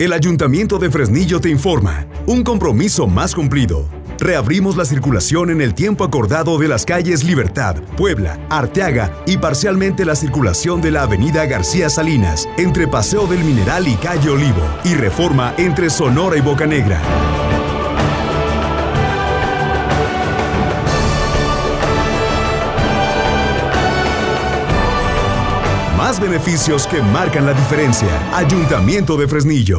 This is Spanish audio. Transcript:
El Ayuntamiento de Fresnillo te informa. Un compromiso más cumplido. Reabrimos la circulación en el tiempo acordado de las calles Libertad, Puebla, Arteaga y parcialmente la circulación de la avenida García Salinas entre Paseo del Mineral y Calle Olivo y reforma entre Sonora y Bocanegra. Más beneficios que marcan la diferencia. Ayuntamiento de Fresnillo.